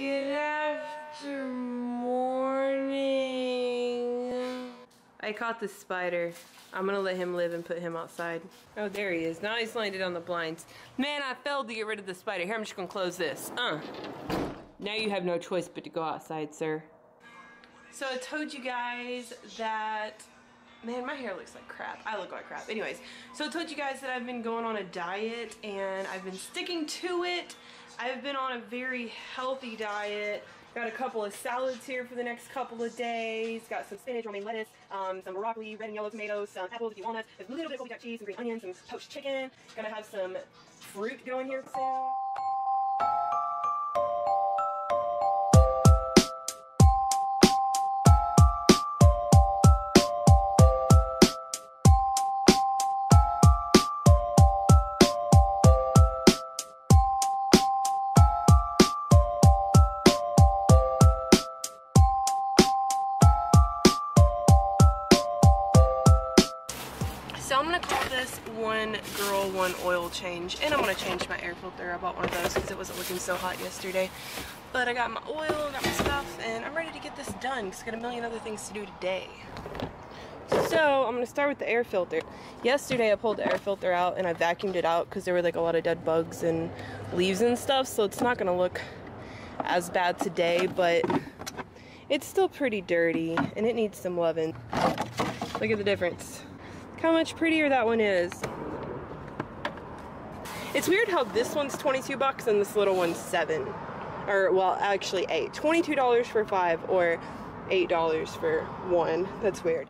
Good after morning. I caught the spider. I'm gonna let him live and put him outside. Oh, there he is. Now he's landed on the blinds. Man, I failed to get rid of the spider. Here, I'm just gonna close this. Uh. Now you have no choice but to go outside, sir. So I told you guys that Man, my hair looks like crap. I look like crap. Anyways, so I told you guys that I've been going on a diet and I've been sticking to it. I've been on a very healthy diet. Got a couple of salads here for the next couple of days. Got some spinach, romaine lettuce, um, some broccoli, red and yellow tomatoes, some apples, a few walnuts, a little bit of jack cheese, some green onions, some poached chicken. Gonna have some fruit going here soon. So I'm gonna call this one girl, one oil change. And I'm gonna change my air filter. I bought one of those because it wasn't looking so hot yesterday. But I got my oil, got my stuff, and I'm ready to get this done because I got a million other things to do today. So I'm gonna start with the air filter. Yesterday I pulled the air filter out and I vacuumed it out because there were like a lot of dead bugs and leaves and stuff. So it's not gonna look as bad today, but it's still pretty dirty and it needs some loving. Look at the difference how much prettier that one is. It's weird how this one's 22 bucks and this little one's seven. Or, well, actually eight. $22 for five or $8 for one. That's weird.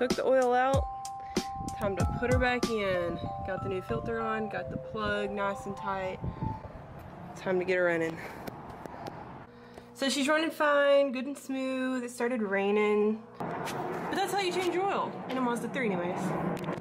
Took the oil out. Time to put her back in. Got the new filter on, got the plug nice and tight. Time to get her running. So she's running fine, good and smooth. It started raining. But that's how you change oil in a Mazda 3 anyways.